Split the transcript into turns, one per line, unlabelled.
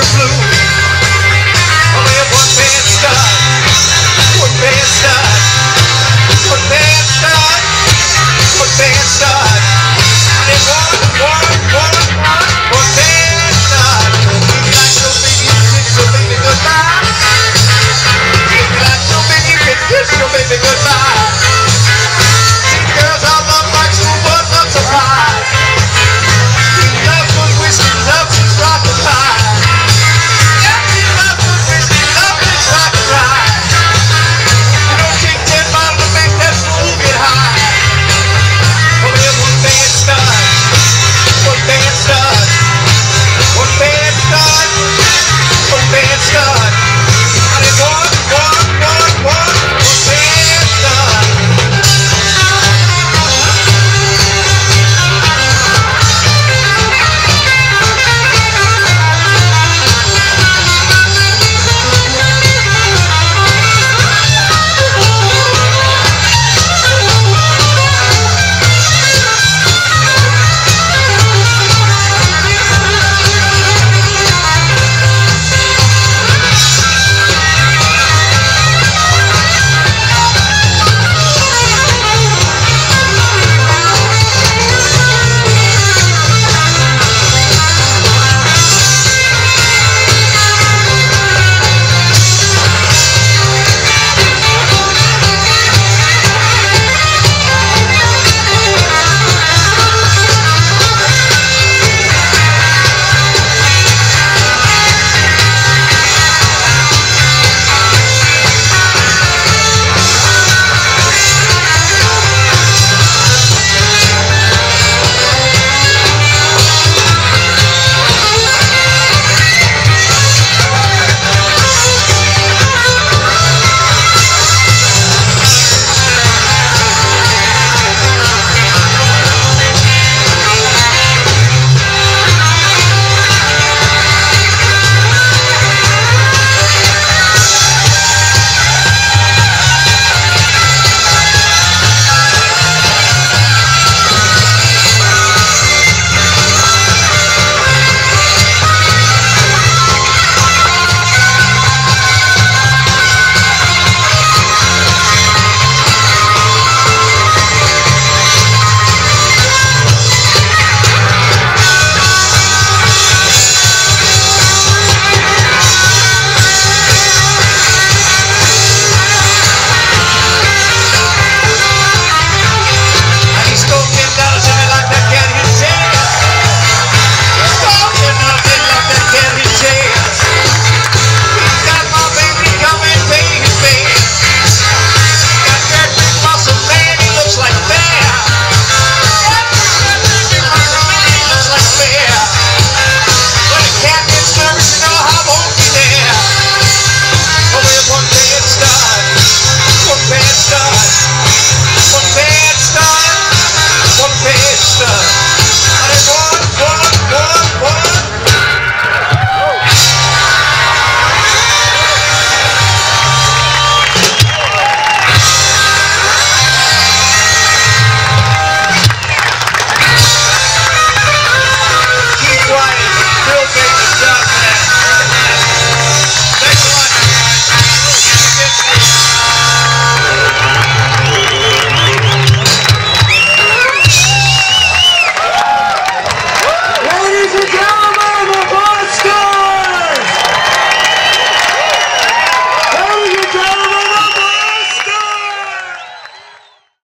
river blue. Only a one man start, one man start, one man start, one man start. One, one, one, one, one baby, kiss your baby goodbye. Baby, kiss your baby goodbye.